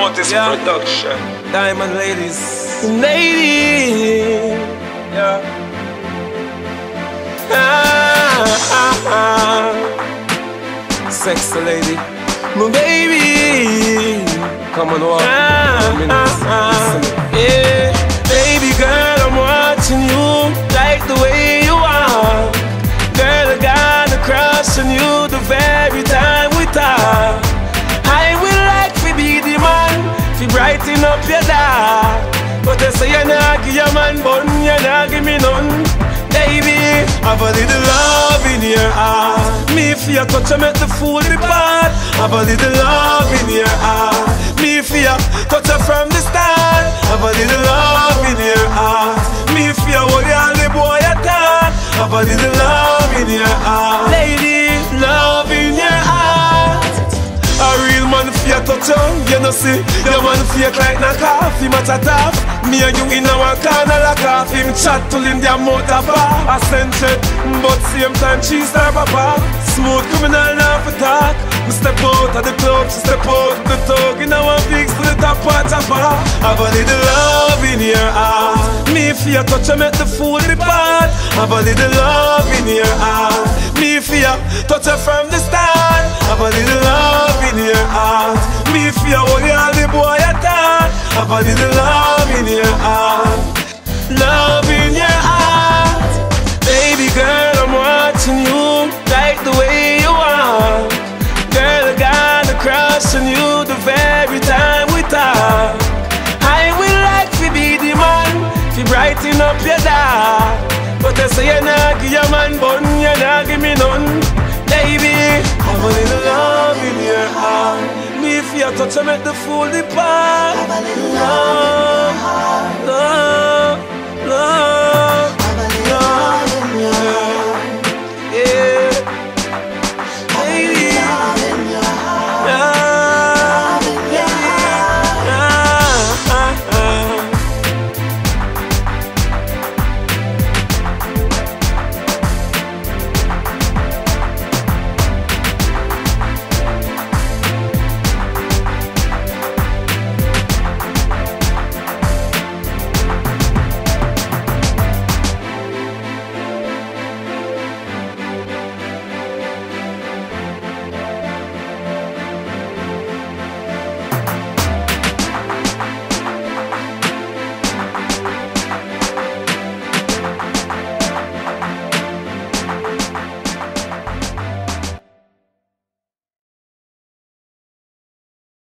Notice Yeah. production. Diamond ladies. Lady. Yeah. Ah, ah, ah. Sexy lady. My baby. Come on, walk. Ah, ah, ah. Yeah. Baby girl, I'm watching you man bun, you're not give me none. Baby, have a little love in your heart. Me for your touch, I make the fool depart. Have a little love in your heart. Me for your touch her from the start. Have a little love in your heart. Me for your hold your only boy at heart. Have a little love in your heart. Lady, love in your heart. A real man fear touch on, you know see Your man fake like knock chat off Me and you in our corner lock off Him chat till in their motor bar I send it, but same time she star papa Smooth criminal now for talk. Me step out of the club, she step out the talk In our pigs to the top part of her Have a little love in your heart. Me fear touch, I make the fool depart. Have a little love in your heart. Me fear touch her from the heart Have a little love in your heart. Love in your heart. Baby girl, I'm watching you Like the way you are. Girl, I got a crush on you The very time we talk. I will like to be the man To brighten up your dark But I say you're not your man bun touch I make the fool depart Have a little love in heart.